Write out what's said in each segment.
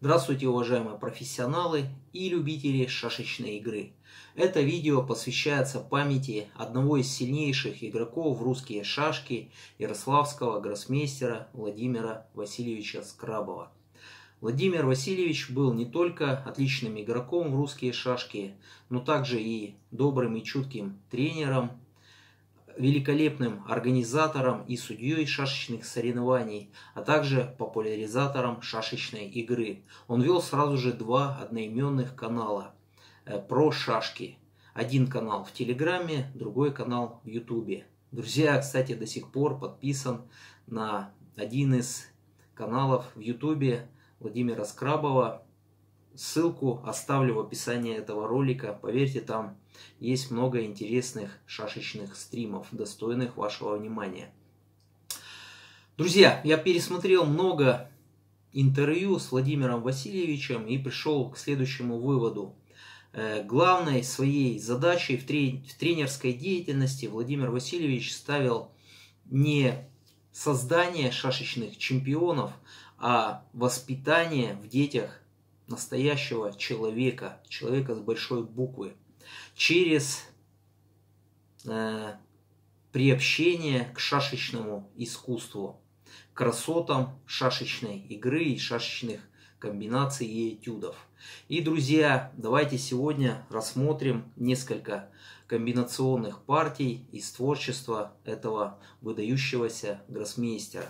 Здравствуйте, уважаемые профессионалы и любители шашечной игры. Это видео посвящается памяти одного из сильнейших игроков в русские шашки ярославского гроссмейстера Владимира Васильевича Скрабова. Владимир Васильевич был не только отличным игроком в русские шашки, но также и добрым и чутким тренером, великолепным организатором и судьей шашечных соревнований, а также популяризатором шашечной игры. Он вел сразу же два одноименных канала э, про шашки. Один канал в Телеграме, другой канал в Ютубе. Друзья, кстати, до сих пор подписан на один из каналов в Ютубе Владимира Скрабова. Ссылку оставлю в описании этого ролика. Поверьте, там есть много интересных шашечных стримов, достойных вашего внимания. Друзья, я пересмотрел много интервью с Владимиром Васильевичем и пришел к следующему выводу. Э, главной своей задачей в, тренерской деятельности Владимир Васильевич ставил не создание шашечных чемпионов, а воспитание в детях настоящего человека, человека с большой буквы, через э, приобщение к шашечному искусству, красотам шашечной игры и шашечных комбинаций и этюдов. И, друзья, давайте сегодня рассмотрим несколько комбинационных партий из творчества этого выдающегося гроссмейстера.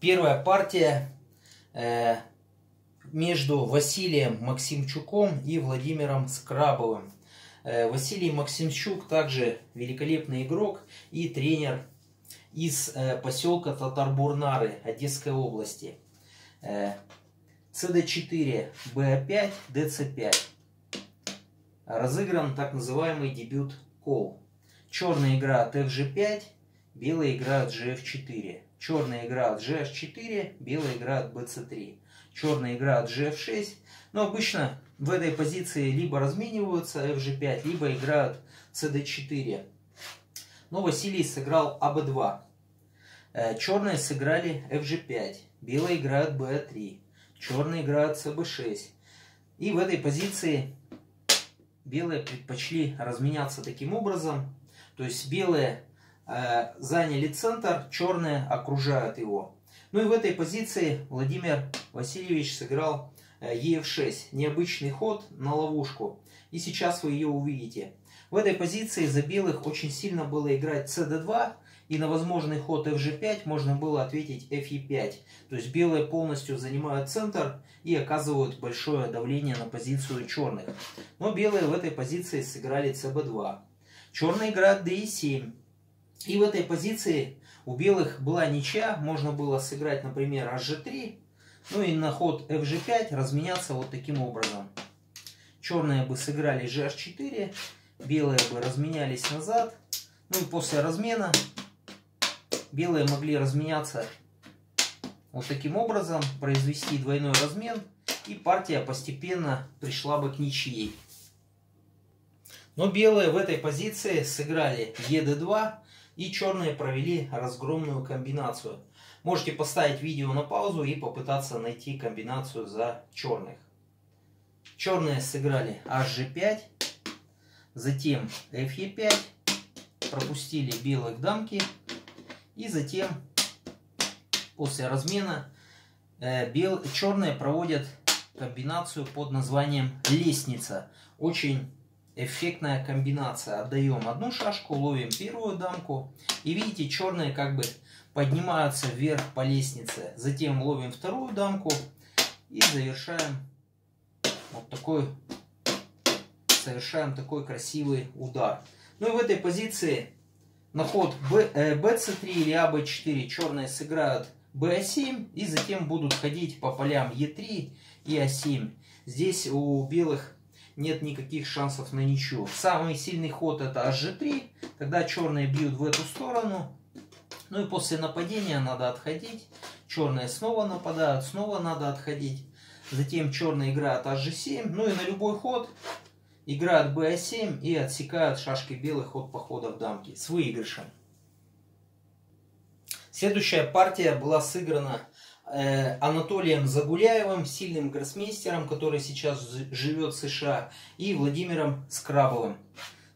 Первая партия э, между Василием Максимчуком и Владимиром Скрабовым. Э, Василий Максимчук также великолепный игрок и тренер из э, поселка Татарбурнары Одесской области. CD4, BA5, DC5. Разыгран так называемый дебют кол. Черная игра от FG5, белая игра от GF4. Черная игра от GH4, белая игра от BC3 черная игра от GF6. Но обычно в этой позиции либо размениваются FG5, либо играют CD4. Но Василий сыграл АБ2. Э, черные сыграли FG5. Белые играют BA3. Черные играют CB6. И в этой позиции белые предпочли разменяться таким образом. То есть белые э, заняли центр, черные окружают его. Ну и в этой позиции Владимир Васильевич сыграл ЕФ6. Необычный ход на ловушку. И сейчас вы ее увидите. В этой позиции за белых очень сильно было играть CD2. И на возможный ход FG5 можно было ответить FE5. То есть белые полностью занимают центр и оказывают большое давление на позицию черных. Но белые в этой позиции сыграли CB2. Черные играют DE7. И в этой позиции у белых была ничья, можно было сыграть, например, HG3, ну и на ход FG5 разменяться вот таким образом. Черные бы сыграли GH4, белые бы разменялись назад, ну и после размена белые могли разменяться вот таким образом, произвести двойной размен, и партия постепенно пришла бы к ничьей. Но белые в этой позиции сыграли ED2, и черные провели разгромную комбинацию. Можете поставить видео на паузу и попытаться найти комбинацию за черных. Черные сыграли HG5, затем FE5, пропустили белых дамки и затем после размена э, бел... черные проводят комбинацию под названием лестница. Очень эффектная комбинация. Отдаем одну шашку, ловим первую дамку. И видите, черные как бы поднимаются вверх по лестнице. Затем ловим вторую дамку и завершаем вот такой, совершаем такой красивый удар. Ну и в этой позиции на ход bc3 э, или ab4 черные сыграют ba7 и затем будут ходить по полям e3 и a7. Здесь у белых нет никаких шансов на ничью. Самый сильный ход это HG3, когда черные бьют в эту сторону. Ну и после нападения надо отходить. Черные снова нападают, снова надо отходить. Затем черные играют HG7. Ну и на любой ход играют BA7 и отсекают шашки белых от похода в дамки с выигрышем. Следующая партия была сыграна Анатолием Загуляевым, сильным гроссмейстером, который сейчас живет в США, и Владимиром Скрабовым.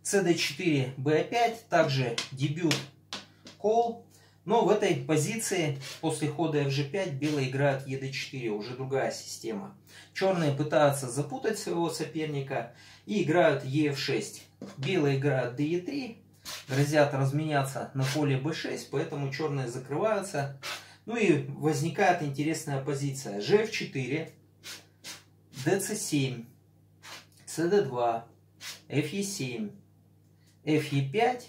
CD4, B5, также дебют Кол. Но в этой позиции после хода FG5 белые играют ED4, уже другая система. Черные пытаются запутать своего соперника и играют EF6. Белые играют DE3, грозят разменяться на поле B6, поэтому черные закрываются. Ну и возникает интересная позиция. GF4, DC7, CD2, FE7, FE5,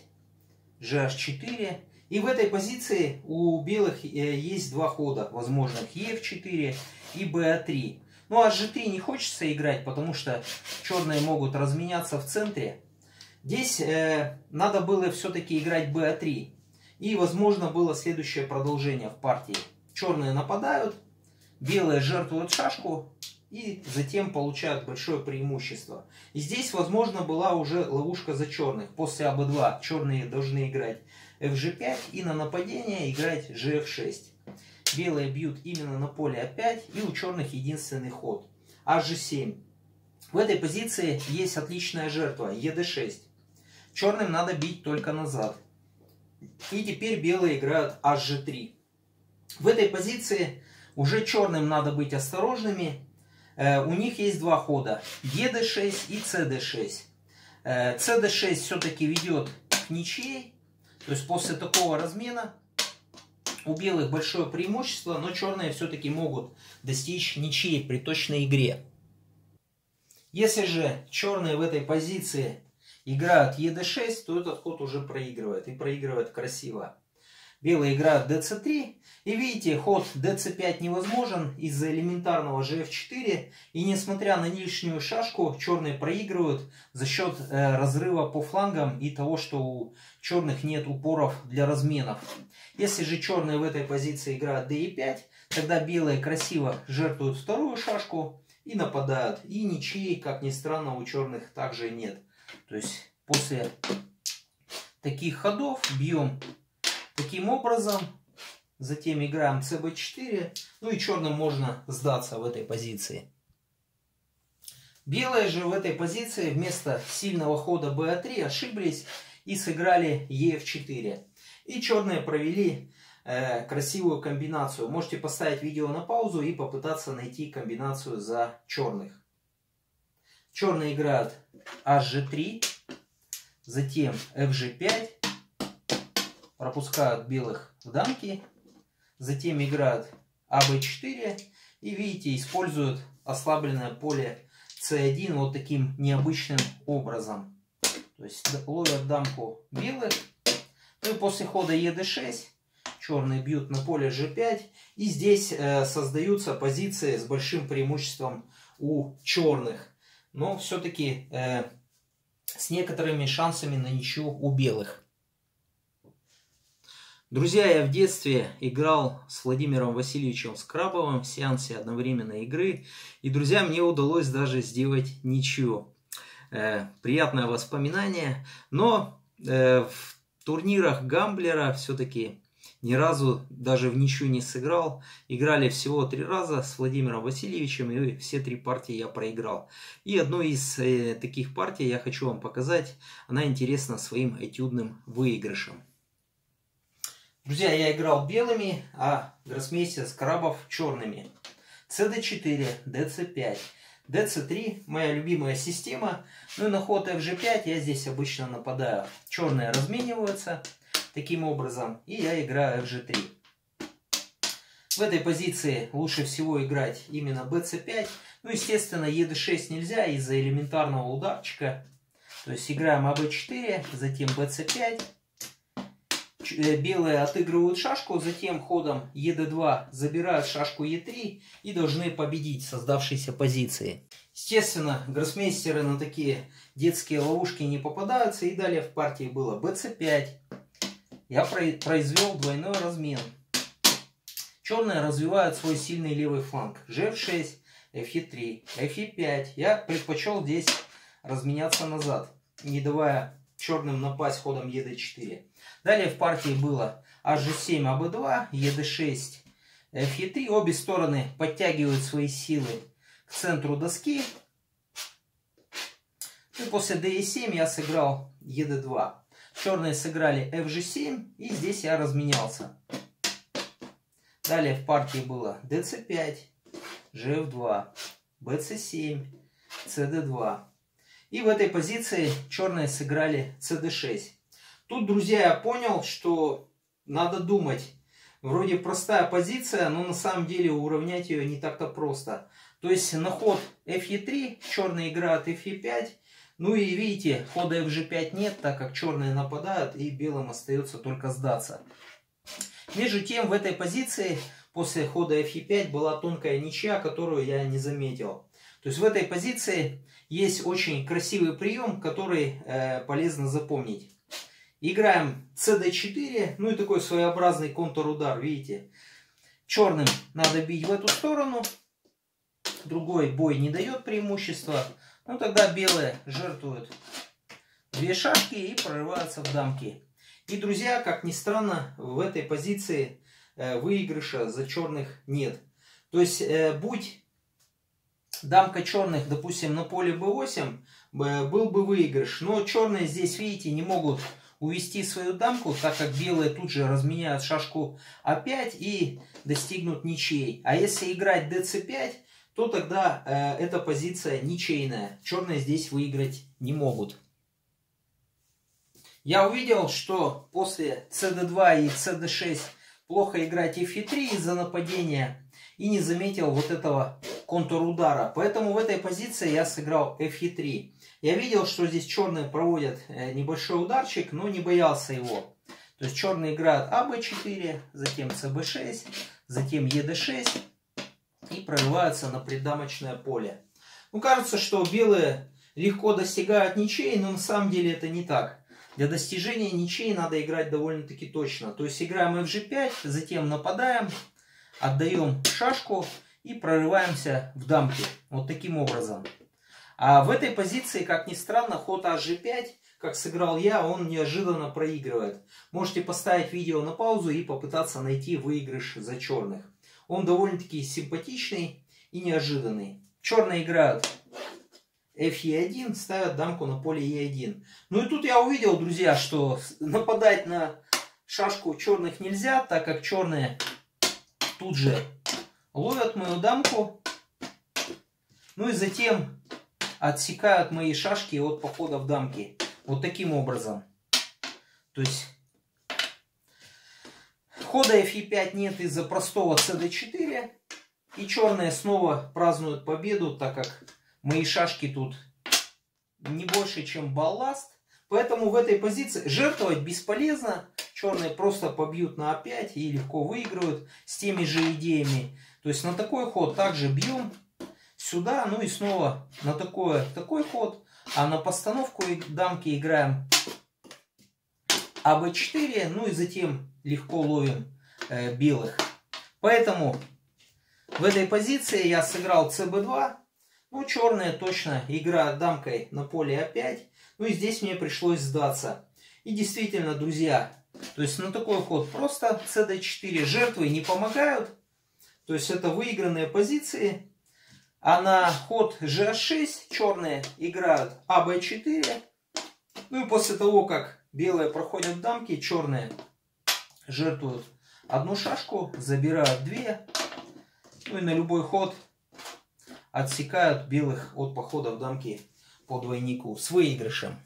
GH4. И в этой позиции у белых э, есть два хода возможных. EF4 и BA3. Ну а G3 не хочется играть, потому что черные могут разменяться в центре. Здесь э, надо было все-таки играть BA3. И возможно было следующее продолжение в партии. Черные нападают, белые жертвуют шашку, и затем получают большое преимущество. И здесь, возможно, была уже ловушка за черных. После АБ2 черные должны играть FG5 и на нападение играть GF6. Белые бьют именно на поле А5 и у черных единственный ход. HG7. В этой позиции есть отличная жертва ED6. Черным надо бить только назад. И теперь белые играют HG3. В этой позиции уже черным надо быть осторожными Э, у них есть два хода. ED6 и CD6. CD6 э, все-таки ведет к ничьей. То есть после такого размена у белых большое преимущество, но черные все-таки могут достичь ничьей при точной игре. Если же черные в этой позиции играют ED6, то этот ход уже проигрывает. И проигрывает красиво. Белые играют dc3. И видите, ход dc5 невозможен из-за элементарного gf4. И несмотря на лишнюю шашку, черные проигрывают за счет э, разрыва по флангам и того, что у черных нет упоров для разменов. Если же черные в этой позиции играют d5, тогда белые красиво жертвуют вторую шашку и нападают. И ничьей, как ни странно, у черных также нет. То есть после таких ходов бьем Таким образом, затем играем cb4. Ну и черным можно сдаться в этой позиции. Белые же в этой позиции вместо сильного хода b3 ошиблись и сыграли ef4. И черные провели э, красивую комбинацию. Можете поставить видео на паузу и попытаться найти комбинацию за черных. Черные играют hg3, затем fg5, пропускают белых в дамки, затем играют АБ4 и, видите, используют ослабленное поле С1 вот таким необычным образом. То есть ловят дамку белых, ну и после хода ЕД6 черные бьют на поле G5 и здесь э, создаются позиции с большим преимуществом у черных. Но все-таки э, с некоторыми шансами на ничью у белых. Друзья, я в детстве играл с Владимиром Васильевичем Скрабовым в сеансе одновременной игры. И, друзья, мне удалось даже сделать ничью. Э, приятное воспоминание. Но э, в турнирах Гамблера все-таки ни разу даже в ничью не сыграл. Играли всего три раза с Владимиром Васильевичем, и все три партии я проиграл. И одну из э, таких партий я хочу вам показать. Она интересна своим этюдным выигрышем. Друзья, я играл белыми, а гроссмейстер Скрабов черными. CD4, DC5, DC3 моя любимая система. Ну и на ход FG5 я здесь обычно нападаю. Черные размениваются таким образом, и я играю FG3. В этой позиции лучше всего играть именно BC5. Ну, естественно, ED6 нельзя из-за элементарного ударчика. То есть играем АБ4, затем BC5. Э, белые отыгрывают шашку, затем ходом ЕД2 забирают шашку Е3 и должны победить создавшейся позиции. Естественно, гроссмейстеры на такие детские ловушки не попадаются. И далее в партии было БЦ5. Я произвел двойной размен. Черные развивают свой сильный левый фланг. GF6, FE3, FE5. Я предпочел здесь разменяться назад, не давая черным напасть ходом ЕД4. Далее в партии было HG7, АБ2, ЕД6, Fe3. Обе стороны подтягивают свои силы к центру доски. И после DE7 я сыграл ED2. Черные сыграли FG7, и здесь я разменялся. Далее в партии было DC5, GF2, BC7, CD2. И в этой позиции черные сыграли CD6. Тут, друзья, я понял, что надо думать. Вроде простая позиция, но на самом деле уравнять ее не так-то просто. То есть на ход FE3 черные играют FE5. Ну и видите, хода FG5 нет, так как черные нападают и белым остается только сдаться. Между тем в этой позиции после хода Fe5 была тонкая ничья, которую я не заметил. То есть в этой позиции есть очень красивый прием, который э, полезно запомнить. Играем CD4, ну и такой своеобразный контур-удар, видите. Черным надо бить в эту сторону, другой бой не дает преимущества. Ну тогда белые жертвуют две шашки и прорываются в дамки. И, друзья, как ни странно, в этой позиции э, выигрыша за черных нет. То есть, э, будь дамка черных, допустим, на поле b8, был бы выигрыш. Но черные здесь, видите, не могут увести свою дамку, так как белые тут же разменяют шашку А5 и достигнут ничей. А если играть dc5, то тогда э, эта позиция ничейная. Черные здесь выиграть не могут. Я увидел, что после CD2 и CD6 плохо играть F3 из-за нападения и не заметил вот этого контур удара. Поэтому в этой позиции я сыграл F3. Я видел, что здесь черные проводят э, небольшой ударчик, но не боялся его. То есть черные играют АБ4, затем СБ6, затем ЕД6 и прорываются на преддамочное поле. Ну, кажется, что белые легко достигают ничей, но на самом деле это не так. Для достижения ничей надо играть довольно-таки точно. То есть играем FG5, затем нападаем, отдаем шашку и прорываемся в дамки. Вот таким образом. А в этой позиции, как ни странно, ход HG5, как сыграл я, он неожиданно проигрывает. Можете поставить видео на паузу и попытаться найти выигрыш за черных. Он довольно-таки симпатичный и неожиданный. Черные играют Fe1, ставят дамку на поле E1. Ну и тут я увидел, друзья, что нападать на шашку черных нельзя, так как черные тут же ловят мою дамку. Ну и затем отсекают мои шашки от похода в дамки. Вот таким образом. То есть хода Fe5 нет из-за простого CD4. И черные снова празднуют победу, так как Мои шашки тут не больше, чем балласт. Поэтому в этой позиции жертвовать бесполезно. Черные просто побьют на А5 и легко выиграют с теми же идеями. То есть на такой ход также бьем сюда, ну и снова на такой, такой ход. А на постановку дамки играем АБ4, ну и затем легко ловим э, белых. Поэтому в этой позиции я сыграл ЦБ2. Ну, черная точно игра дамкой на поле А5. Ну и здесь мне пришлось сдаться. И действительно, друзья, то есть на такой ход просто cd4 жертвы не помогают. То есть это выигранные позиции. А на ход g6 черные играют АБ4. Ну и после того, как белые проходят дамки, черные жертвуют одну шашку, забирают две. Ну и на любой ход отсекают белых от похода в дамки по двойнику с выигрышем.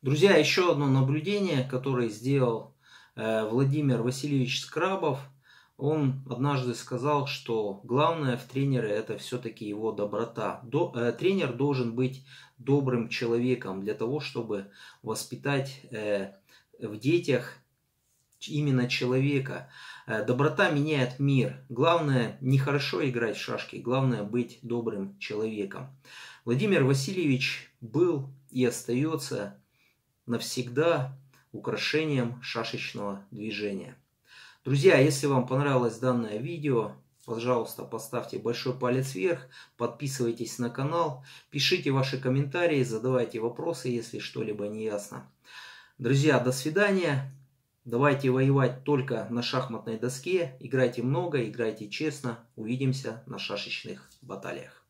Друзья, еще одно наблюдение, которое сделал э, Владимир Васильевич Скрабов. Он однажды сказал, что главное в тренере это все-таки его доброта. До, э, тренер должен быть добрым человеком для того, чтобы воспитать э, в детях именно человека. Э, доброта меняет мир. Главное не хорошо играть в шашки, главное быть добрым человеком. Владимир Васильевич был и остается навсегда украшением шашечного движения. Друзья, если вам понравилось данное видео, пожалуйста, поставьте большой палец вверх, подписывайтесь на канал, пишите ваши комментарии, задавайте вопросы, если что-либо не ясно. Друзья, до свидания. Давайте воевать только на шахматной доске. Играйте много, играйте честно. Увидимся на шашечных баталиях.